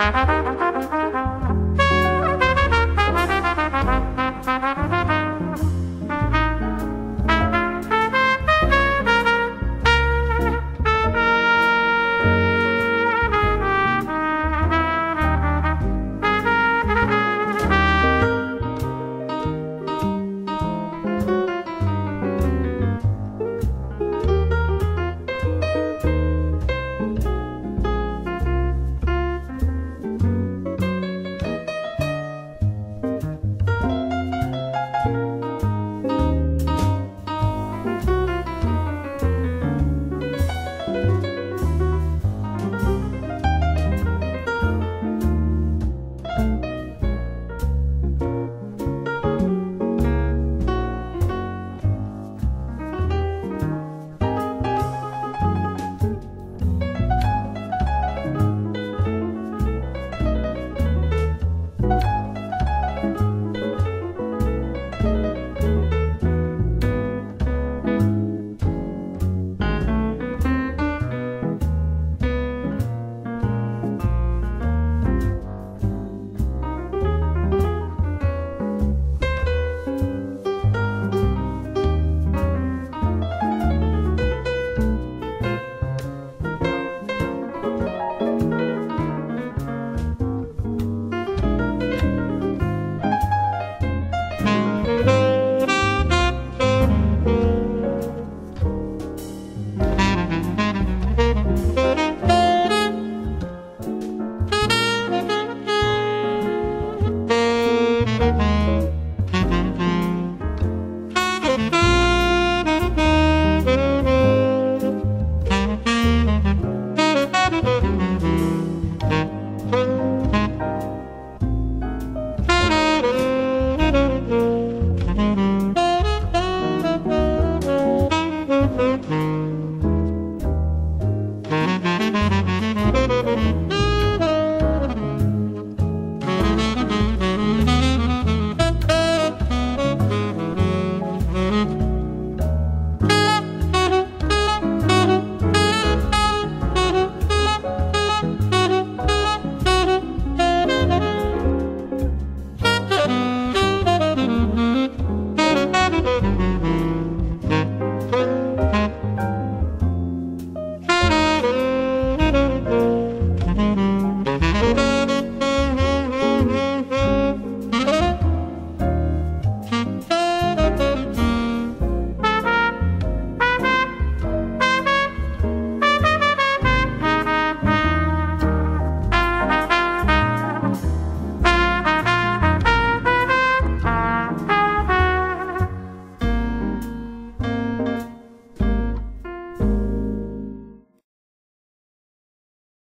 Bye.